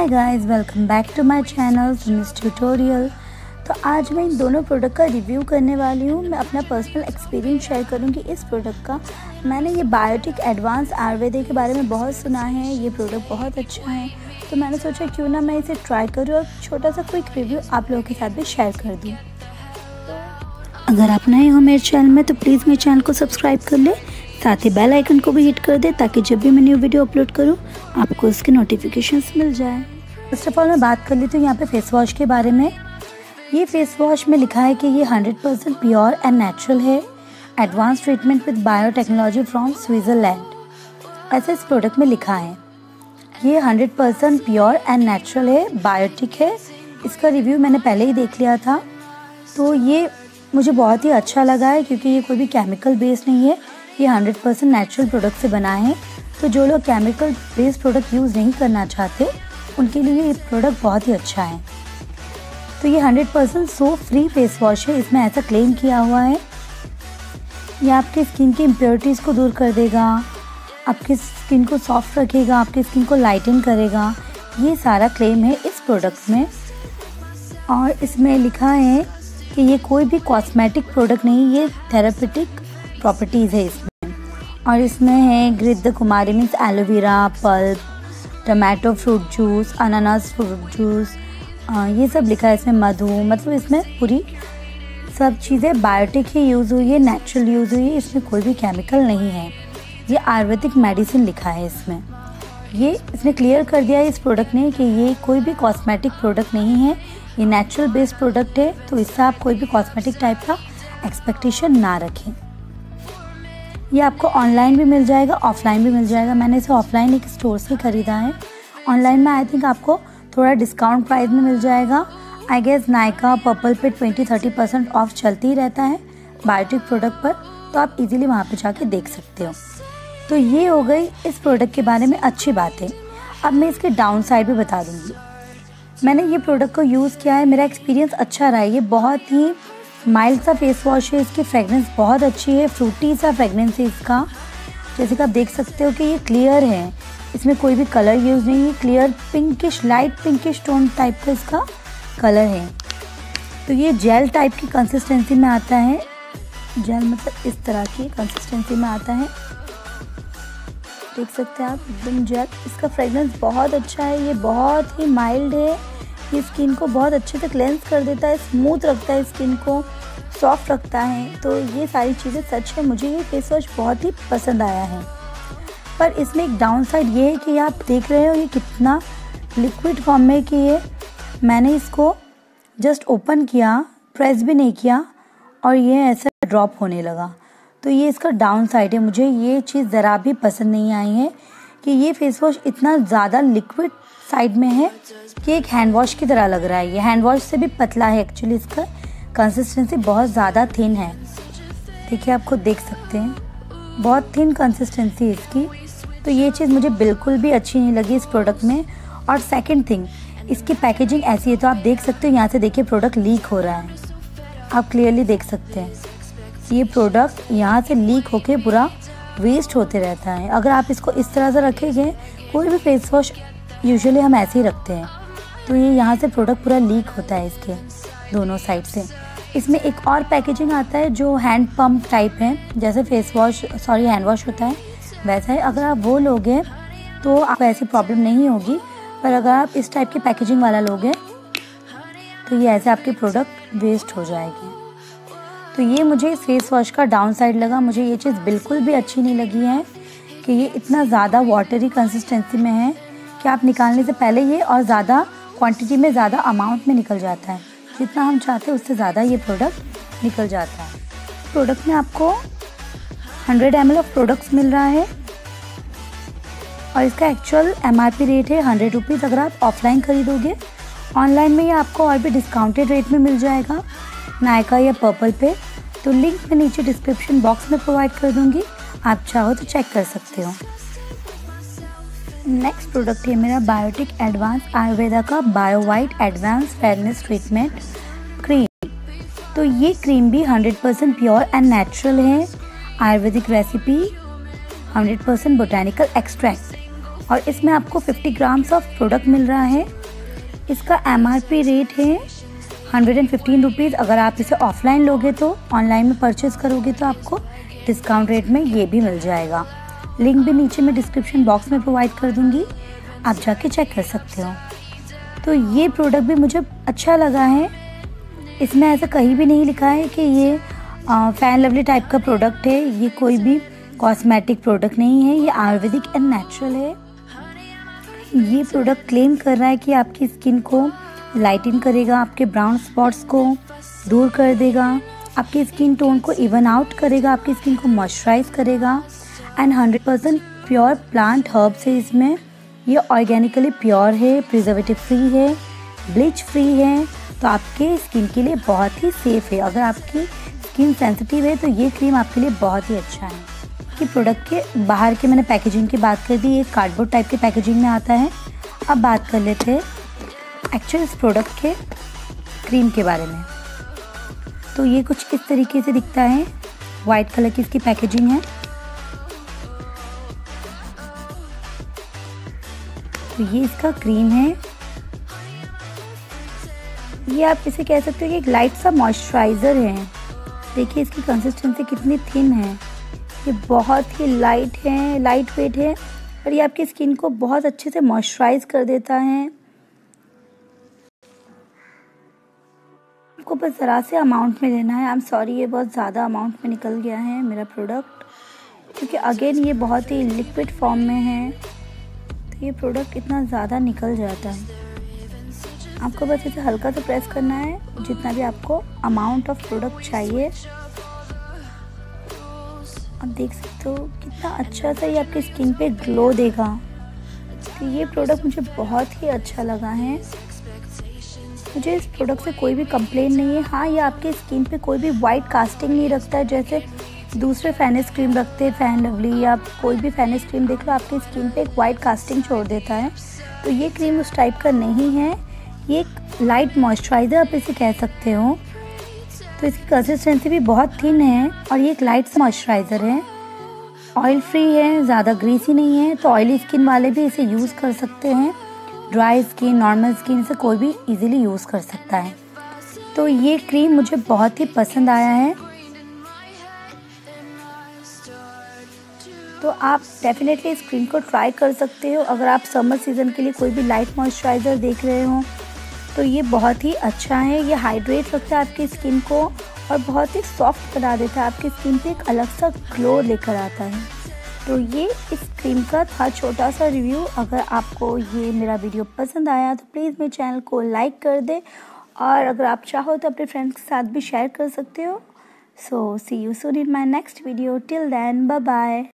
Hi guys welcome back to my channel Sumi's tutorial तो आज मैं इन दोनों प्रोडक्ट का रिव्यू करने वाली हूँ। मैं अपना पर्सनल एक्सपीरियंस शेयर करूँगी इस प्रोडक्ट का। मैंने ये बायोटिक एडवांस आयुर्वेदिक के बारे में बहुत सुना है। ये प्रोडक्ट बहुत अच्छा है। तो मैंने सोचा क्यों ना मैं इसे ट्राई करूँ और छोटा सा क्विक रिव्यू आप लोगों के साथ भी शेयर कर दूँ। अगर आप नए हो मेरे चैनल में तो प्लीज़ मेरे चैनल को सब्सक्राइब कर ले। साथ ही बेल आइकन को भी हिट कर दे ताकि जब भी मैं न्यू वीडियो अपलोड करूँ, आपको उसके नोटिफिकेशन मिल जाए। फ़र्स्ट ऑफ़ ऑल मैं बात कर लेती हूँ यहाँ पे फेस वॉश के बारे में। ये फेस वॉश में लिखा है कि ये 100% परसेंट प्योर एंड नेचुरल है। Advance treatment with biotechnology from Switzerland ऐसे इस प्रोडक्ट में लिखा है। ये 100% परसेंट प्योर एंड नेचुरल है बायोटिक है। इसका रिव्यू मैंने पहले ही देख लिया था। तो ये मुझे बहुत ही अच्छा लगा है क्योंकि ये कोई भी केमिकल बेस्ड नहीं है। ये 100% परसेंट नेचुरल प्रोडक्ट से बना है। तो जो लोग केमिकल बेस्ड प्रोडक्ट यूज़ नहीं करना चाहते, उनके लिए ये प्रोडक्ट बहुत ही अच्छा है। तो ये 100% percent soap free face wash है। इसमें ऐसा क्लेम किया हुआ है। ये आपकी स्किन की इम्प्योरिटीज़ को दूर कर देगा। आपकी स्किन को सॉफ्ट रखेगा। आपकी स्किन को लाइटन करेगा। ये सारा क्लेम है इस प्रोडक्ट में। और इसमें लिखा है कि ये कोई भी कॉस्मेटिक प्रोडक्ट नहीं, ये थेरापेटिक प्रॉपर्टीज़ है इसमें। और इसमें है गृद्ध कुमारी means aloe vera pulp tomato fruit juice अनानास फ्रूट जूस ये सब लिखा है इसमें, मधु मतलब इसमें पूरी सब चीज़ें बायोटिक ही यूज़ हुई है नेचुरल यूज़ हुई है, इसमें कोई भी केमिकल नहीं है। ये आयुर्वेदिक मेडिसिन लिखा है इसमें। ये इसने क्लियर कर दिया है इस प्रोडक्ट ने कि ये कोई भी कॉस्मेटिक प्रोडक्ट नहीं है, ये नेचुरल बेस्ड प्रोडक्ट है तो इससे आप कोई भी कॉस्मेटिक टाइप का एक्सपेक्टेशन ना रखें। ये आपको ऑनलाइन भी मिल जाएगा ऑफलाइन भी मिल जाएगा। मैंने इसे ऑफलाइन एक स्टोर से ख़रीदा है। ऑनलाइन में आई थिंक आपको थोड़ा डिस्काउंट प्राइस में मिल जाएगा। आई गेस नायका पर्पल पे ट्वेंटी थर्टी परसेंट ऑफ़ चलती ही रहता है बायोटिक प्रोडक्ट पर। तो आप इजीली वहाँ पे जाके देख सकते हो। तो ये हो गई इस प्रोडक्ट के बारे में अच्छी बात। अब मैं इसके डाउन साइड भी बता दूँगी। मैंने ये प्रोडक्ट को यूज़ किया है। मेरा एक्सपीरियंस अच्छा रहा है। ये बहुत ही माइल्ड सा फेस वॉश है, इसकी फ्रेगरेंस बहुत अच्छी है फ्रूटी सा फ्रेगरेंस है इसका। जैसे कि आप देख सकते हो कि ये क्लियर है। इसमें कोई भी कलर यूज़ नहीं है clear pinkish light pinkish tone type का इसका कलर है। तो ये जेल टाइप की कंसिस्टेंसी में आता है। जेल मतलब इस तरह की कंसिस्टेंसी में आता है। देख सकते हैं आप, एकदम जेल इसका फ्रेगरेंस बहुत अच्छा है, ये बहुत ही माइल्ड है। ये स्किन को बहुत अच्छे से क्लेंस कर देता है स्मूथ रखता है स्किन को सॉफ्ट रखता है। तो ये सारी चीज़ें सच है, मुझे ये फेस वॉश बहुत ही पसंद आया है। पर इसमें एक डाउन साइड ये है कि आप देख रहे हो ये कितना लिक्विड फॉर्म में कि ये मैंने इसको जस्ट ओपन किया प्रेस भी नहीं किया और ये ऐसा ड्रॉप होने लगा। तो ये इसका डाउन साइड है, मुझे ये चीज़ ज़रा भी पसंद नहीं आई है कि ये फेस वॉश इतना ज़्यादा लिक्विड साइड में है कि एक हैंड वॉश की तरह लग रहा है। ये हैंड वॉश से भी पतला है एक्चुअली इसका कंसिस्टेंसी बहुत ज़्यादा थिन है। देखिए, आप खुद देख सकते हैं। बहुत थिन कंसिस्टेंसी है इसकी। तो ये चीज़ मुझे बिल्कुल भी अच्छी नहीं लगी इस प्रोडक्ट में। और सेकेंड थिंग इसकी पैकेजिंग ऐसी है तो आप देख सकते हो, यहाँ से देखिए प्रोडक्ट लीक हो रहा है। आप क्लियरली देख सकते हैं। ये प्रोडक्ट यहाँ से लीक होके पूरा वेस्ट होते रहता है। अगर आप इसको इस तरह से रखेंगे, कोई भी फेस वॉश यूजुअली हम ऐसे ही रखते हैं। तो ये यहाँ से प्रोडक्ट पूरा लीक होता है इसके दोनों साइड से। इसमें एक और पैकेजिंग आता है जो हैंड पम्प टाइप है। जैसे face wash sorry hand wash होता है, वैसा है। अगर आप वो लोगे तो आपको ऐसी प्रॉब्लम नहीं होगी। पर अगर आप इस टाइप की पैकेजिंग वाला लोगे तो ये ऐसे आपके प्रोडक्ट वेस्ट हो जाएगी। तो ये मुझे इस फेस वॉश का डाउन साइड लगा। मुझे ये चीज़ बिल्कुल भी अच्छी नहीं लगी है कि ये इतना ज़्यादा वाटरी कंसिस्टेंसी में है। कि आप निकालने से पहले ये और ज़्यादा क्वांटिटी में ज़्यादा अमाउंट में निकल जाता है। जितना हम चाहते हैं उससे ज़्यादा ये प्रोडक्ट निकल जाता है। प्रोडक्ट में आपको 100 एम ऑफ़ प्रोडक्ट्स मिल रहा है और इसका एक्चुअल एमआरपी रेट है हंड्रेड रुपीज़ अगर आप ऑफलाइन ख़रीदोगे। ऑनलाइन में ये आपको और भी डिस्काउंटेड रेट में मिल जाएगा। नायका या पर्पल पे। तो लिंक मैं नीचे डिस्क्रिप्शन बॉक्स में प्रोवाइड कर दूँगी। आप चाहो तो चेक कर सकते हो। नेक्स्ट प्रोडक्ट है मेरा बायोटिक एडवांस आयुर्वेदा का bio white advance fairness treatment cream तो ये क्रीम भी 100% परसेंट प्योर एंड नेचुरल है। Ayurvedic recipe 100% percent botanical extract और इसमें आपको 50 ग्राम्स ऑफ़ प्रोडक्ट मिल रहा है। इसका एमआरपी रेट है हंड्रेड एंड फिफ्टीन रुपीज़ अगर आप इसे ऑफलाइन लोगे तो ऑनलाइन में परचेज़ करोगे तो आपको डिस्काउंट रेट में ये भी मिल जाएगा। लिंक भी नीचे मैं डिस्क्रिप्शन बॉक्स में प्रोवाइड कर दूँगी। आप जाके चेक कर सकते हो। तो ये प्रोडक्ट भी मुझे अच्छा लगा है। इसमें ऐसा कहीं भी नहीं लिखा है कि ये फ़ैन लवली टाइप का प्रोडक्ट है। ये कोई भी कॉस्मेटिक प्रोडक्ट नहीं है। ये आयुर्वेदिक एंड नेचुरल है। ये प्रोडक्ट क्लेम कर रहा है कि आपकी स्किन को लाइटिन करेगा, आपके ब्राउन स्पॉट्स को दूर कर देगा, आपकी स्किन टोन को इवन आउट करेगा, आपकी स्किन को मॉइस्चराइज करेगा। And hundred percent pure plant herbs है इसमें। ये ऑर्गेनिकली प्योर है, प्रिजर्वेटिव फ्री है, ब्लीच फ्री है तो आपके स्किन के लिए बहुत ही सेफ़ है। अगर आपकी स्किन सेंसिटिव है तो ये क्रीम आपके लिए बहुत ही अच्छा है। कि प्रोडक्ट के बाहर के मैंने पैकेजिंग की बात कर दी, ये कार्डबोर्ड टाइप के पैकेजिंग में आता है। अब बात कर लेते हैं एक्चुअल इस प्रोडक्ट के क्रीम के बारे में। तो ये कुछ इस तरीके से दिखता है। वाइट कलर की इसकी पैकेजिंग है। तो ये इसका क्रीम है। ये आप इसे कह सकते हो कि एक लाइट सा मॉइस्चराइज़र है। देखिए इसकी कंसिस्टेंसी कितनी थिन है। ये बहुत ही लाइट है लाइट वेट है और ये आपकी स्किन को बहुत अच्छे से मॉइस्चराइज कर देता है। आपको बस ज़रा से अमाउंट में लेना है। आई एम सॉरी ये बहुत ज़्यादा अमाउंट में निकल गया है मेरा प्रोडक्ट क्योंकि अगेन ये बहुत ही लिक्विड फॉर्म में है। ये प्रोडक्ट इतना ज़्यादा निकल जाता है। आपको बस इसे हल्का सा प्रेस करना है, जितना भी आपको अमाउंट ऑफ़ प्रोडक्ट चाहिए। आप देख सकते हो कितना अच्छा सा ये आपकी स्किन पे ग्लो देगा। तो ये प्रोडक्ट मुझे बहुत ही अच्छा लगा है। मुझे इस प्रोडक्ट से कोई भी कंप्लेन नहीं है। हाँ ये आपके स्किन पे कोई भी वाइट कास्टिंग नहीं रखता है, जैसे दूसरे फैनेस क्रीम रखते हैं फ़ैन लवली या कोई भी फैनेस क्रीम देख लो आपकी स्किन पे एक वाइट कास्टिंग छोड़ देता है। तो ये क्रीम उस टाइप का नहीं है, ये एक लाइट मॉइस्चराइज़र आप इसे कह सकते हो। तो इसकी कंसिस्टेंसी भी बहुत थिन है और ये एक लाइट मॉइस्चराइज़र है। ऑयल फ्री है, ज़्यादा ग्रीसी नहीं है तो ऑयली स्किन वाले भी इसे यूज़ कर सकते हैं। ड्राई स्किन नॉर्मल स्किन से कोई भी इजीली यूज़ कर सकता है। तो ये क्रीम मुझे बहुत ही पसंद आया है। तो आप डेफिनेटली इस क्रीम को ट्राई कर सकते हो। अगर आप समर सीज़न के लिए कोई भी लाइट मॉइस्चराइज़र देख रहे हो तो ये बहुत ही अच्छा है। ये हाइड्रेट रखता है आपकी स्किन को और बहुत ही सॉफ्ट बना देता है। आपकी स्किन पे एक अलग सा ग्लो लेकर आता है। तो ये इस क्रीम का था छोटा सा रिव्यू अगर आपको ये मेरा वीडियो पसंद आया तो प्लीज़ मेरे चैनल को लाइक कर दें। और अगर आप चाहो तो अपने फ्रेंड्स के साथ भी शेयर कर सकते हो। So see you soon in my next video till then bye bye